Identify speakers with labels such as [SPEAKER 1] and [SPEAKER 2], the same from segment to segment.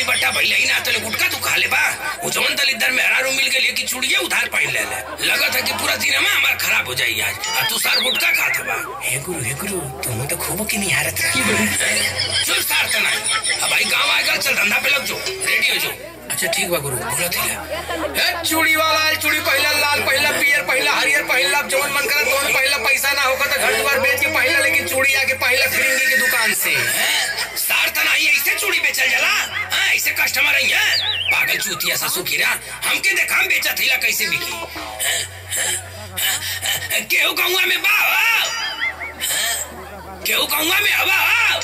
[SPEAKER 1] बिजली बट्टा भइले ही ना तो गुटका तू खा ले बा। वो जवन दलिदर में हरारू मिल के लिए कि चूड़िए उधार पहन ले ले। लगत है कि पूरा दिन में हमार खराब हो जाई आज। अब तू सार गुटका खाता बा। हे गुरु हे गुरु तुम तो खूब की नहीं हारत चल सार त नहीं। अब आई गाँव आएगा चल धंधा पे लग जो रेडियो जो अच्छा ठीक बा गुरु। बोला थिला
[SPEAKER 2] ए चूड़ी वाला चूड़ी पहिला लाल पहिला पियर पहिला हरियर पहिला जवन मन करे तोन पहिला पैसा ना होगा तो घर द्वार बेच के पहिला लेकिन चूड़ी आके पहिला फिरिंगी की दुकान से।
[SPEAKER 1] सार त नहीं ऐसे चूड़ी बेचल जाला। हाँ कस्टमर आई है पागल चूतिया सासू खीरा हमके देखा बेचा थीला कैसे बिकी केहू कहूँगा में बा हो? केहू कहूँगा में हवा हो?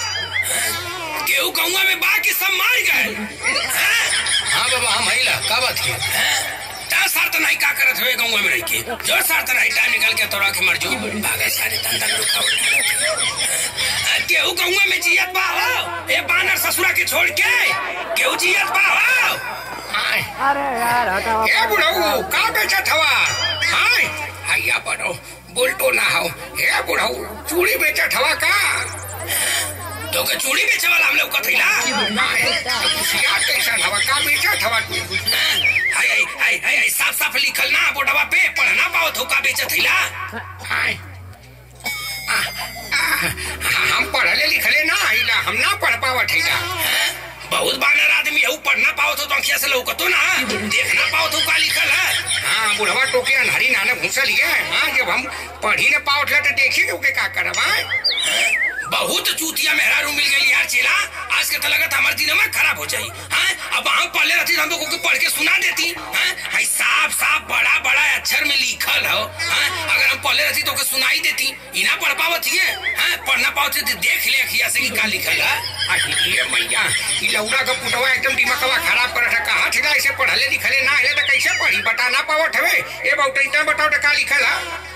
[SPEAKER 1] केहू कहूँगा में बा के सब मार गए हाँ?
[SPEAKER 2] हाँ बाबा हम आइला का बात है
[SPEAKER 1] ता नहीं का करत हुए गौवा में रह के जो सार त नहीं टाइम निकल के तोरा के मर जो। भागे सारे धंधा में रुकावट केहू गौवा में जियत बा हो? ए बानर ससुरा के छोड़ के? केहू जियत बा हो?
[SPEAKER 3] अरे यार हटाओ
[SPEAKER 2] ए बुढ़ऊ का बेचत हवा हाय हैया। बड़ो बोलतो ना हो ए बुढ़ऊ चूड़ी बेचत हवा का?
[SPEAKER 1] तो के चूड़ी बेचे वाला हम लोग कथैला
[SPEAKER 2] हाय कुशियार कैसन हवा का बेचत हवा तू?
[SPEAKER 1] बेचत हैला
[SPEAKER 2] हाय। हम पढ़ले लिखले ना आइला हम ना पढ़ पावत हैला
[SPEAKER 1] बहुत बानर आदमी है पढ़ना पाओ तो अंखिया से लौकतो ना। देखना पाओ तो का लिखल है।
[SPEAKER 2] हाँ बुढ़वा टोके अनहरी नाना घुसल है हाँ जब हम पढ़ी ना है तो देखी के का करब हाँ?
[SPEAKER 1] बहुत चूतिया मेहरारू मिल गई यार चेला। आज के तो लगत हमारे दिन में खराब हो जाई हाँ? अब हम पढ़ले रहती तो हम लोगों को पढ़ के सुना देती हाँ? हाय साफ़ साफ़, बड़ा बड़ा अक्षर में लिखल हो हाँ? अगर हम पढ़ले रहती तो के सुनाई देती। इना पढ़ पावत हिए हाँ? पढ़ना पावत तो देख ले अखिया से कि का लिखल है।
[SPEAKER 2] ये मैया ई लौड़ा का पुटवा एकदम दिमागवा खराब करत है। कहा थिला ऐसे पढ़ले लिखले ना आइले तो कैसे पढ़ी? बता ना पावत हवे। ए बहुत इतना बताओ तो का लिखल है?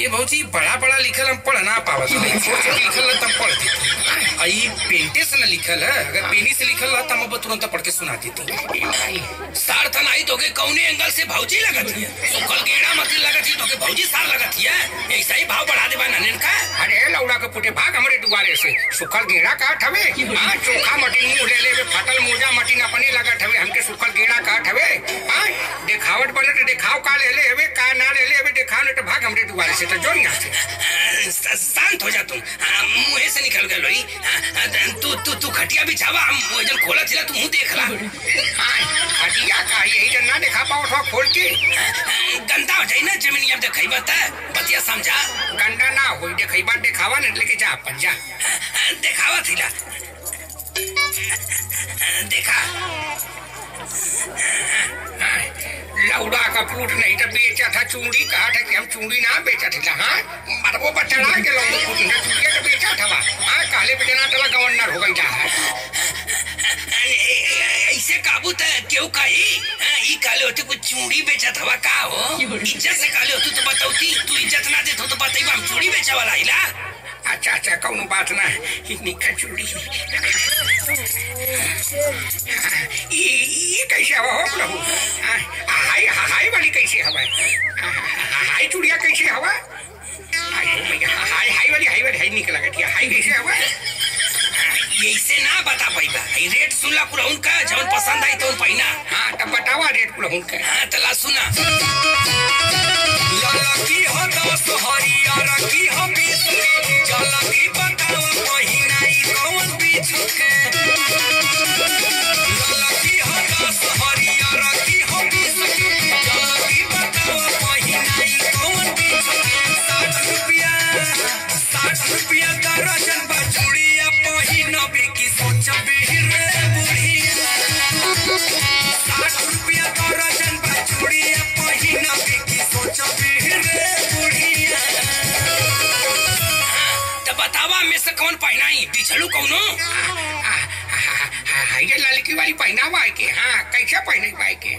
[SPEAKER 1] ये भौजी बड़ा बड़ा लिखल हम पढ़ ना पावत लिखल तब पढ़ देती आ ई पेंटे से न लिखल है। अगर पेनी से लिखल है तब हम तुरंत पढ़ के सुना देती। सार था नहीं तो के कौने एंगल से भौजी लगत है सुखल गेड़ा मतलब लगत है तो के भौजी सार लगत है? ऐसा ही भाव बढ़ा देबा ननन का
[SPEAKER 2] अरे लौड़ा के पुटे भाग हमरे दुआरे से। सुखल गेड़ा काट हवे। हाँ चोखा मटी मुँह ले लेवे फटल मोजा मटी अपने लगत हवे हमके से तो जो यहाँ
[SPEAKER 1] शांत हो जा तुम। हाँ, मुँह से निकल गए लोई। हाँ, तू तू तू खटिया बिछावा हम वो जन खोला थिला तू मुँह देख ला।
[SPEAKER 2] हाँ हटिया का यही जन ना देखा पाओ थोड़ा खोल के।
[SPEAKER 1] गंदा हो जाई ना ज़मीन अब देखई बता बतिया समझा।
[SPEAKER 2] गंदा ना होई देखई बात देखावा नहीं लेके जा अपन जा।
[SPEAKER 1] देखावा थिला देखा।
[SPEAKER 2] हाँ, लौड़ा का फूट नहीं तो बेचा था चूड़ी कहा था कि हम चूड़ी ना बेचा था। हाँ मरबो पर चढ़ा के लौड़ा फूट ना चूड़िया तो बेचा था वहाँ। हाँ काले जना तला गवर्नर हो गई जा।
[SPEAKER 1] ऐसे काबू त क्यों कही? हाँ, ई काले होते कुछ चूड़ी बेचत हवा का हो? इज़्ज़त से काले होतू तो बताऊती तू इज़्ज़त ना देत हो तो बताई हम चूड़ी बेचे वाला हिला
[SPEAKER 2] अच्छा अच्छा कौन बात ना ही निखा चूड़ी। हाँ, ये कैसे हो प्रभु? बतावा रेट पूरा उनका
[SPEAKER 1] हाँ तला सुना।
[SPEAKER 2] ललकी हो दस और की हो बीस के जलकी बताओ पहिना ई कौन बीच के
[SPEAKER 1] बतावा में से कौन पहिनाई? पिछलू कौनो
[SPEAKER 2] ये लड़की वाली पहनावा है के? हाँ कैसे पहने पाए के?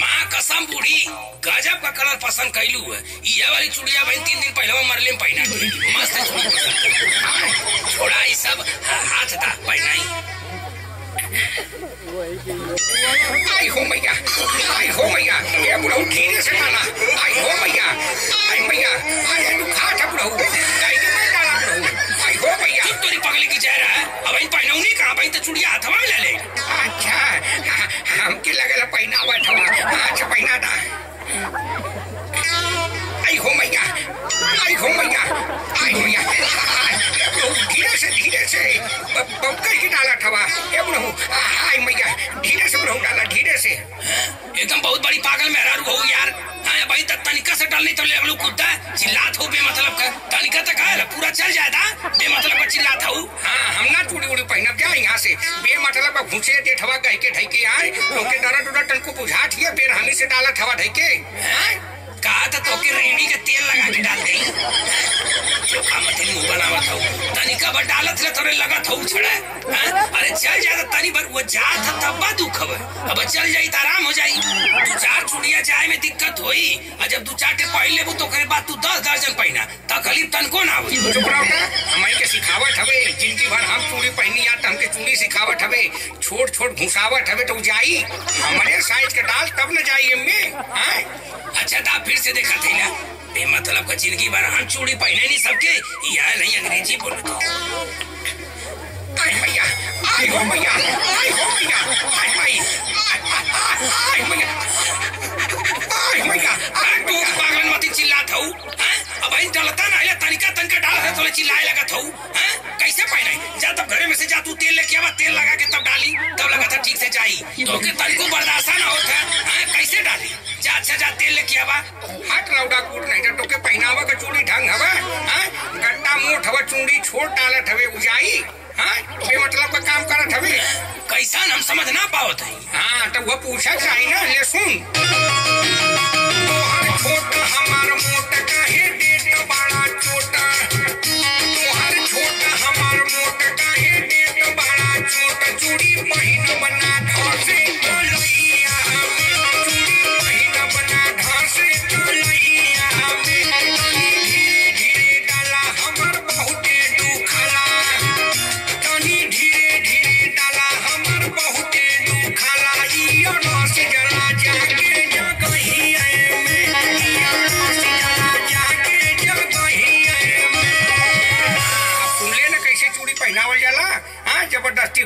[SPEAKER 1] माँ कसम बूढ़ी गजब का कलर पसंद कैलू ये वाली चूड़िया भाई तीन दिन पहले मरले में पहना मस्त हाँ, छोड़ा ये सब। हा- हाथ था पहनाई।
[SPEAKER 2] आई हो मैया आई हो मैया ये बुढ़ऊ धीरे से डाला आई हो मैया आई मैया आई तू खा
[SPEAKER 1] भाई पहनौनी कहाँ भाई तो चुड़िया हथवा में ले
[SPEAKER 2] अच्छा हमके लगल पहना हुआ हथवा अच्छा पहना था। आई
[SPEAKER 1] हो मैया, आई हो मैया, आई हो मैया। धीरे से धीरे से बबकर की डाला ठवा ए ब्रहु आई मैया, धीरे से
[SPEAKER 2] ब्रहु डाला, धीरे से। एकदम बहुत बड़ी पागल मेहरा रू मतलब ये ठवा गई के ढाई के आए। ओके डरा डरा टनको बुझा ठिया बेर हमी से डाला ठवा ढाई के
[SPEAKER 1] हाँ? कहा था तो के रेडी के तेल लगा के डाल दे? जो काम मुँह बनावत हो तनिका बा डालत ले तोरे लगत हो छड़े हाँ? अरे चल जाता तनी भर वो जात था तब बा दुख हवे अब चल जाई त आराम हो जाई। दू चार चूड़िया जाए में दिक्कत होई और जब दू चार के पहन लेबू तो करे बाद तू दस दर्जन पहना। तकलीफ़ तनको ना होई
[SPEAKER 2] चुप रहो का हमारी के सिखावट हवे। ज़िंदगी भर हम चूड़ी पहनी या हमके चूड़ी सिखावट हवे छोट छोट घुसावट हवे तो जाई। हमारे साइज़ के डाल तब न जाई एमे हाँ?
[SPEAKER 1] अच्छा ता फिर से देखा थे ना बेमतलब का ज़िंदगी भर हम चूड़ी पहने नहीं सबके। यार नहीं, अंग्रेज़ी बोल तो। भैया हो भैया हो
[SPEAKER 2] भैया भाई मैया चूड़ी छोड़ डालत हवे उजाई हाँ? मतलब का काम करत हवे?
[SPEAKER 1] कैसा हम समझ ना पावत है।
[SPEAKER 2] हाँ तो वो पूछा चाहिए ना ले सुन।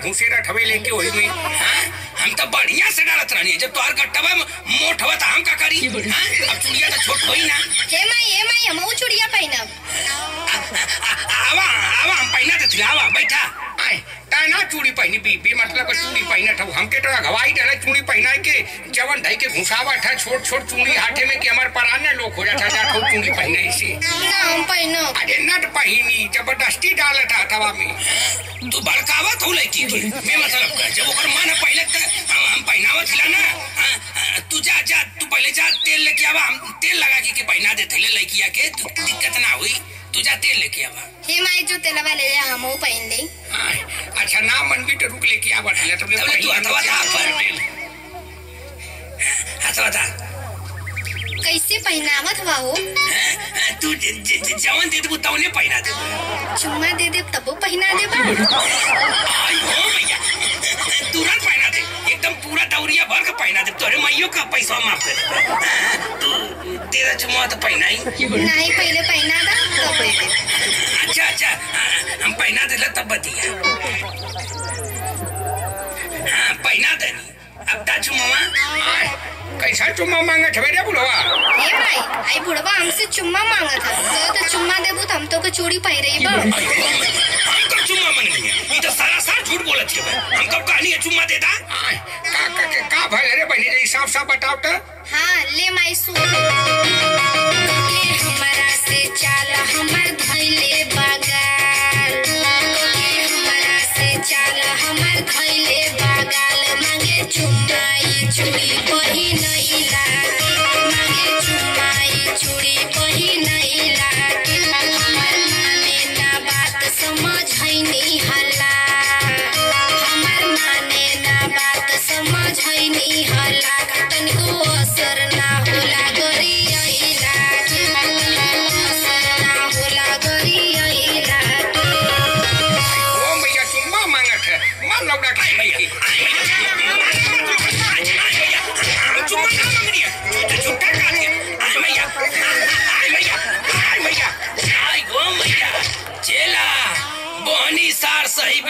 [SPEAKER 2] ज़बरदस्ती घुसे रठवे लेके ओही में
[SPEAKER 1] हाँ? हम तो बढ़िया से डालत रहनी जब तोहर गट्टा में मोट हवा तो हम का करी? हाँ? अब चुड़िया तो छोट होई ना।
[SPEAKER 3] हे माई हे माई हम चुड़िया पहिनब।
[SPEAKER 2] चूड़ी पहनी बी बी मतलब का चूड़ी पहनत हूँ हमके तो अगवाई डाला चूड़ी पहना के जवन ढई के घुसावट है छोट छोट चूड़ी हाथे में कि हमार पराने लोग हो जाता जात हो चूड़ी पहने से
[SPEAKER 3] हम
[SPEAKER 2] अरे नट पहिनी ज़बरदस्ती डालत था तवा में।
[SPEAKER 1] तू भड़कावत हो लड़की के। मैं मतलब कर जब ओकर मन पहले तक हम हम पहनावत हिला ना हाँ, हाँ, तू जा जा तू पहले जा तेल लेके आवा। हम तेल लगा के, के पहना देते ले लड़किया के तू दिक्कत ना हुई। तू जा तेल लेके आवा।
[SPEAKER 3] हे माई जो तेलवा ले ले हमहू पहिन ले।
[SPEAKER 2] आए, है
[SPEAKER 3] कैसे पहनावत बा हो
[SPEAKER 1] तू जवन दे देबू तवने पहना देबू
[SPEAKER 3] चुम्मा दे दे तबो पहिना
[SPEAKER 1] आई हो मैया तुरंत पहना दे एकदम पूरा दौरिया भर के पहना दे। तोरे मैयो का पैसा माफ़ कर तू तेरा चुमा तो पहना ही।
[SPEAKER 3] नहीं पहले पहिना दा तब दे दे
[SPEAKER 1] अच्छा अच्छा हाँ, हम पहना दिला तब बतिया। हाँ देनी अब ता चुमावा
[SPEAKER 2] आए, कैसा चुम्मा मांगत हवे रे बुढ़वा?
[SPEAKER 3] हे माई आई बुढ़वा हमसे चुम्मा मांगत है तो तो चुम्मा देबू तो हम तो के चूड़ी पहिरे बा।
[SPEAKER 1] हम कब चुम्मा मांगनी है। ये तो सरासर झूठ बोलत है हम कब कहानी है चुम्मा देता
[SPEAKER 2] आए, का का के का भले रे बहनी जी साफ़ बताओ तो।
[SPEAKER 3] हाँ ले माई सुन।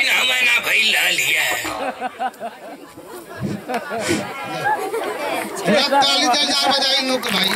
[SPEAKER 3] ना
[SPEAKER 1] भई ला लिया
[SPEAKER 4] पूरा जा बजाई नुक भाई।